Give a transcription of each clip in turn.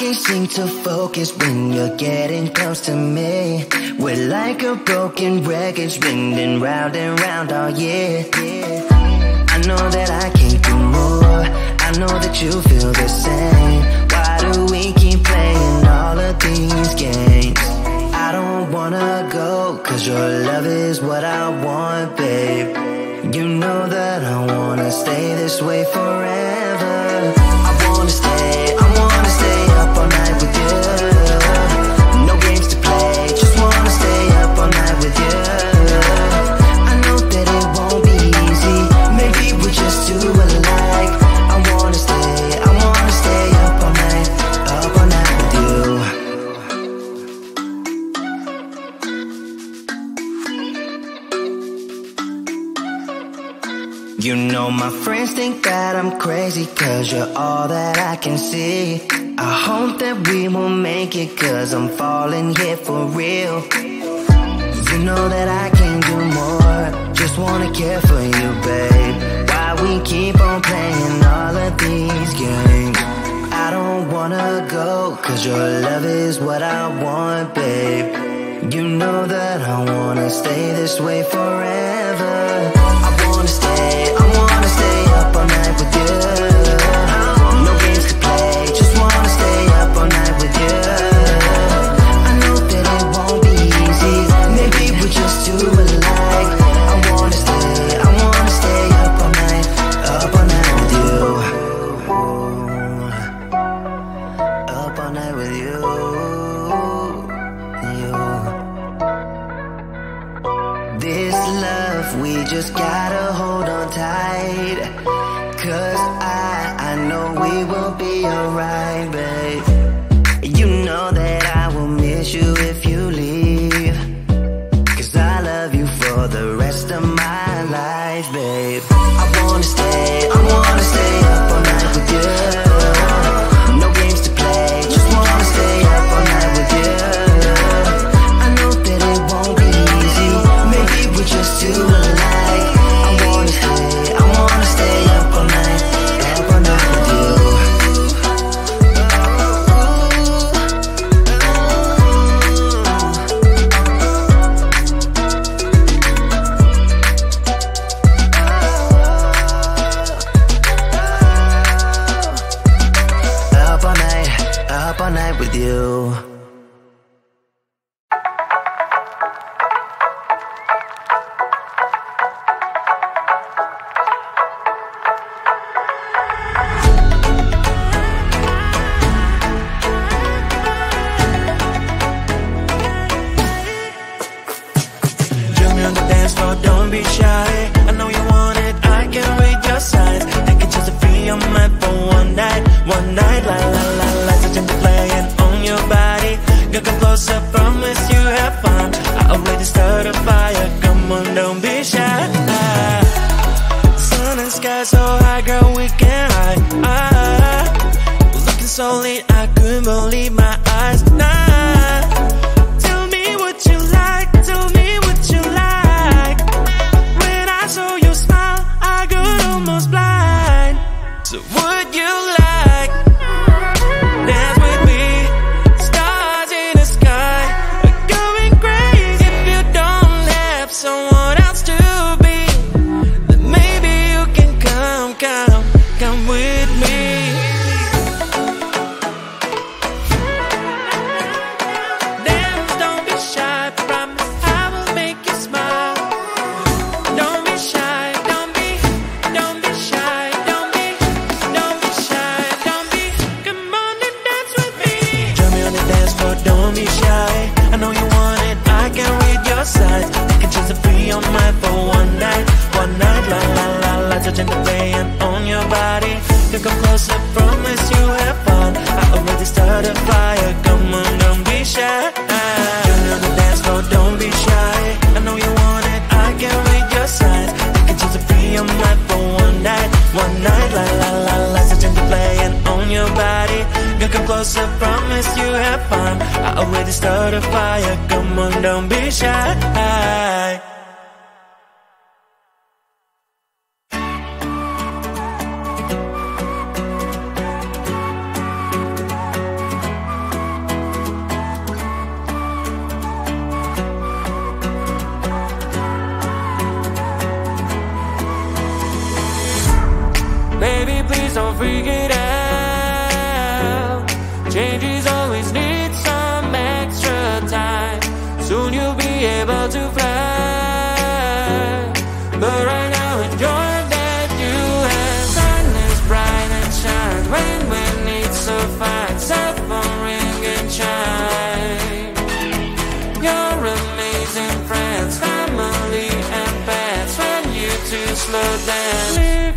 can't seem to focus when you're getting close to me. We're like a broken record spinning round and round all year. I know that I can't do more. I know that you feel the same. Why do we keep playing all of these games? I don't wanna go Cause your love is what I want, babe. You know that I wanna stay this way forever. Cause you're all that I can see. I hope that we will make it Cause I'm falling here for real. You know that I can do more. Just wanna care for you, babe. Why we keep on playing all of these games? I don't wanna go Cause your love is what I want, babe. You know that I wanna stay this way forever. I wanna stay for the rest of my life, babe. I wanna stay, I wanna stay. So what? our side. I can choose to be on mine for one night One night, la la la la Touching the way and on your body. You come closer, promise you have fun. I already started a fire, come on, don't be shy. You know the dance floor, don't be shy. I know you want it, I can read your signs. I can choose to be on mine for one night One night, la la la la Touching the way and on your body. You come closer, promise you have fun. I already started a fire. Come on, don't be shy. Baby, please don't freak it out. Change it dance.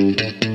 Thank